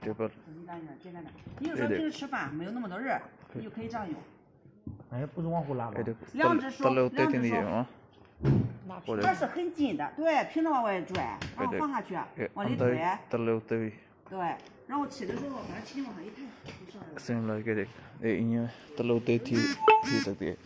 这不，简单点，简单点。你就说平时吃饭没有那么多人，你就可以这样用。哎，不是往后拉吧？两只手，两只手。那是很紧的，对，平着往外拽，然后放下去，往里推。对，然后切的时候，把起筋往上一抬，就来了。行了，给的，哎，你，得了得提，提这边。